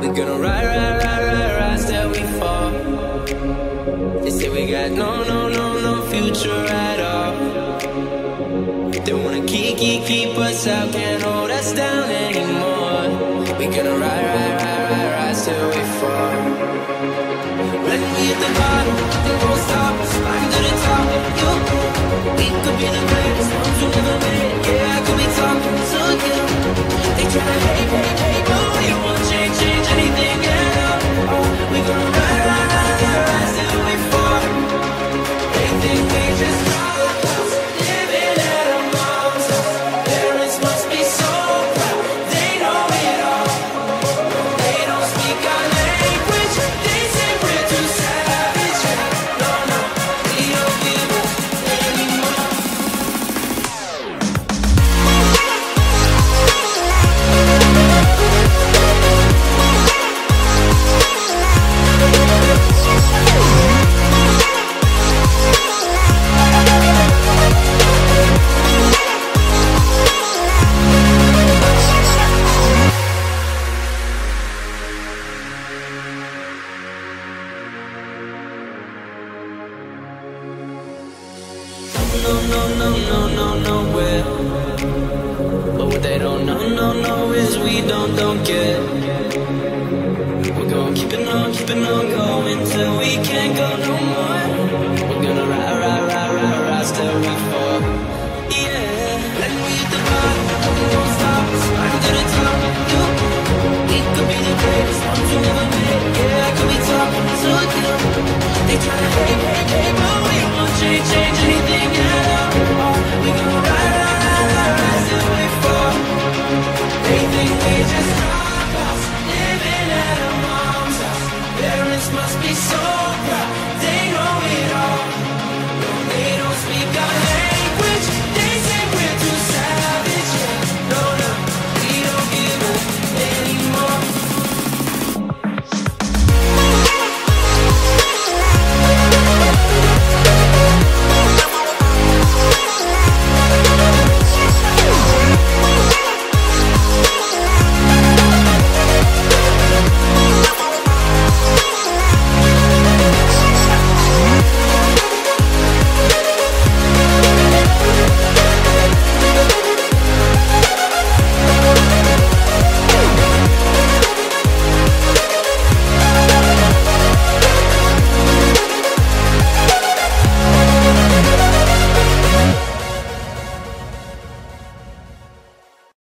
We gonna ride, ride, ride, ride, ride till we fall. They say we got no, no, no, no future at all. They wanna keep, keep, keep us out, can't hold us down anymore. We gonna ride, ride, ride, ride, ride till we fall. When we hit the bottom, they won't stop us. no, no, no, no, no, nowhere. But what they don't know, no, no, is we don't, don't get. We're gonna keep it on, keep it on going till we can't go no more. We're gonna ride, ride, ride, ride, ride till we fall. Yeah, and we at the bottom, we won't stop. I'm to the top, you. We could be the greatest ones you ever made. Yeah, I could be top, to you. They try to hate, hate, hate, but we won't change, change, change.